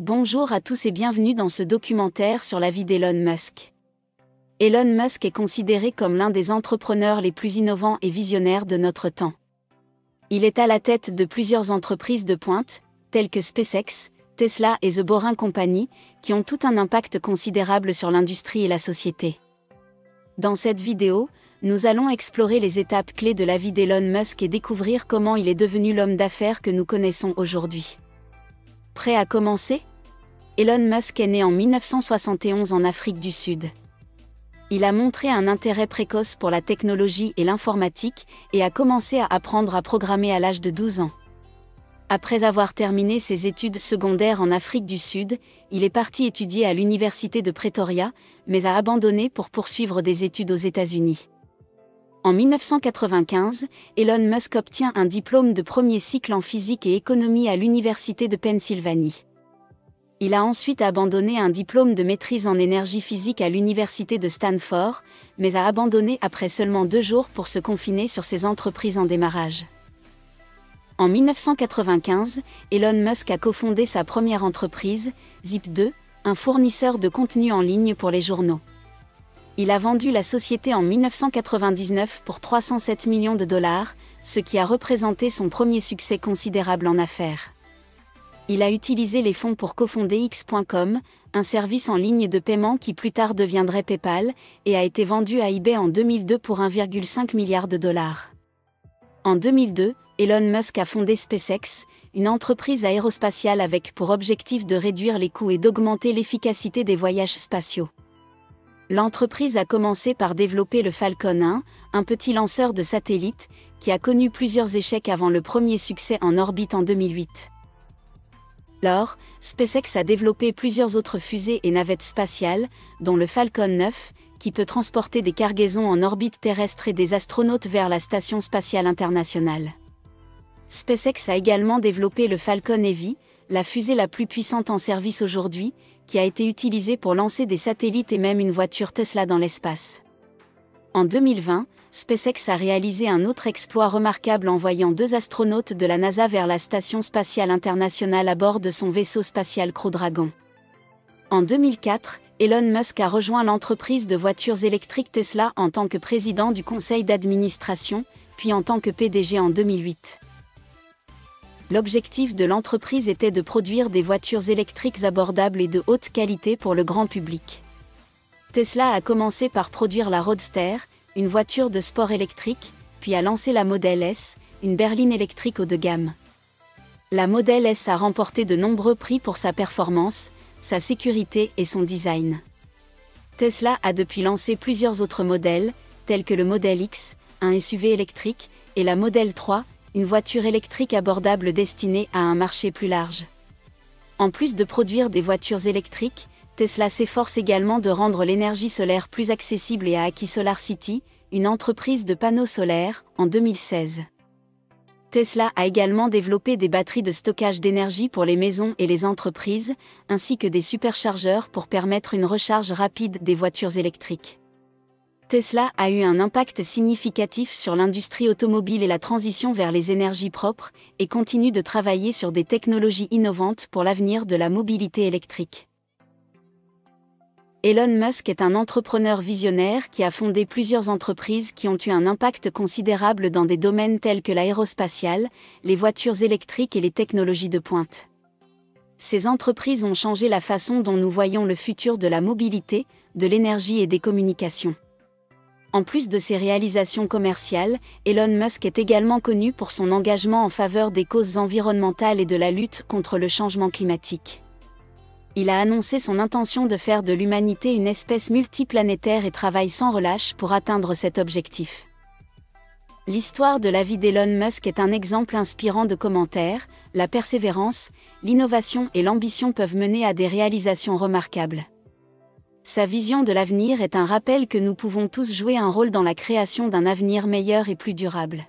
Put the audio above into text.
Bonjour à tous et bienvenue dans ce documentaire sur la vie d'Elon Musk. Elon Musk est considéré comme l'un des entrepreneurs les plus innovants et visionnaires de notre temps. Il est à la tête de plusieurs entreprises de pointe, telles que SpaceX, Tesla et The Boring Company, qui ont tout un impact considérable sur l'industrie et la société. Dans cette vidéo, nous allons explorer les étapes clés de la vie d'Elon Musk et découvrir comment il est devenu l'homme d'affaires que nous connaissons aujourd'hui. Prêt à commencer? Elon Musk est né en 1971 en Afrique du Sud. Il a montré un intérêt précoce pour la technologie et l'informatique et a commencé à apprendre à programmer à l'âge de 12 ans. Après avoir terminé ses études secondaires en Afrique du Sud, il est parti étudier à l'université de Pretoria, mais a abandonné pour poursuivre des études aux États-Unis. En 1995, Elon Musk obtient un diplôme de premier cycle en physique et économie à l'Université de Pennsylvanie. Il a ensuite abandonné un diplôme de maîtrise en énergie physique à l'Université de Stanford, mais a abandonné après seulement deux jours pour se confiner sur ses entreprises en démarrage. En 1995, Elon Musk a cofondé sa première entreprise, Zip2, un fournisseur de contenu en ligne pour les journaux. Il a vendu la société en 1999 pour 307 millions de dollars, ce qui a représenté son premier succès considérable en affaires. Il a utilisé les fonds pour cofonder X.com, un service en ligne de paiement qui plus tard deviendrait PayPal, et a été vendu à eBay en 2002 pour 1,5 milliard de dollars. En 2002, Elon Musk a fondé SpaceX, une entreprise aérospatiale avec pour objectif de réduire les coûts et d'augmenter l'efficacité des voyages spatiaux. L'entreprise a commencé par développer le Falcon 1, un petit lanceur de satellites, qui a connu plusieurs échecs avant le premier succès en orbite en 2008. Lors, SpaceX a développé plusieurs autres fusées et navettes spatiales, dont le Falcon 9, qui peut transporter des cargaisons en orbite terrestre et des astronautes vers la Station spatiale internationale. SpaceX a également développé le Falcon Heavy, la fusée la plus puissante en service aujourd'hui, qui a été utilisé pour lancer des satellites et même une voiture Tesla dans l'espace. En 2020, SpaceX a réalisé un autre exploit remarquable en envoyant deux astronautes de la NASA vers la Station spatiale internationale à bord de son vaisseau spatial Crew Dragon. En 2004, Elon Musk a rejoint l'entreprise de voitures électriques Tesla en tant que président du conseil d'administration, puis en tant que PDG en 2008 l'objectif de l'entreprise était de produire des voitures électriques abordables et de haute qualité pour le grand public. Tesla a commencé par produire la Roadster, une voiture de sport électrique, puis a lancé la Model S, une berline électrique haut de gamme. La Model S a remporté de nombreux prix pour sa performance, sa sécurité et son design. Tesla a depuis lancé plusieurs autres modèles, tels que le Model X, un SUV électrique, et la Model 3, une voiture électrique abordable destinée à un marché plus large. En plus de produire des voitures électriques, Tesla s'efforce également de rendre l'énergie solaire plus accessible et a acquis SolarCity, une entreprise de panneaux solaires, en 2016. Tesla a également développé des batteries de stockage d'énergie pour les maisons et les entreprises, ainsi que des superchargeurs pour permettre une recharge rapide des voitures électriques. Tesla a eu un impact significatif sur l'industrie automobile et la transition vers les énergies propres, et continue de travailler sur des technologies innovantes pour l'avenir de la mobilité électrique. Elon Musk est un entrepreneur visionnaire qui a fondé plusieurs entreprises qui ont eu un impact considérable dans des domaines tels que l'aérospatiale, les voitures électriques et les technologies de pointe. Ces entreprises ont changé la façon dont nous voyons le futur de la mobilité, de l'énergie et des communications. En plus de ses réalisations commerciales, Elon Musk est également connu pour son engagement en faveur des causes environnementales et de la lutte contre le changement climatique. Il a annoncé son intention de faire de l'humanité une espèce multiplanétaire et travaille sans relâche pour atteindre cet objectif. L'histoire de la vie d'Elon Musk est un exemple inspirant de commentaires, la persévérance, l'innovation et l'ambition peuvent mener à des réalisations remarquables. Sa vision de l'avenir est un rappel que nous pouvons tous jouer un rôle dans la création d'un avenir meilleur et plus durable.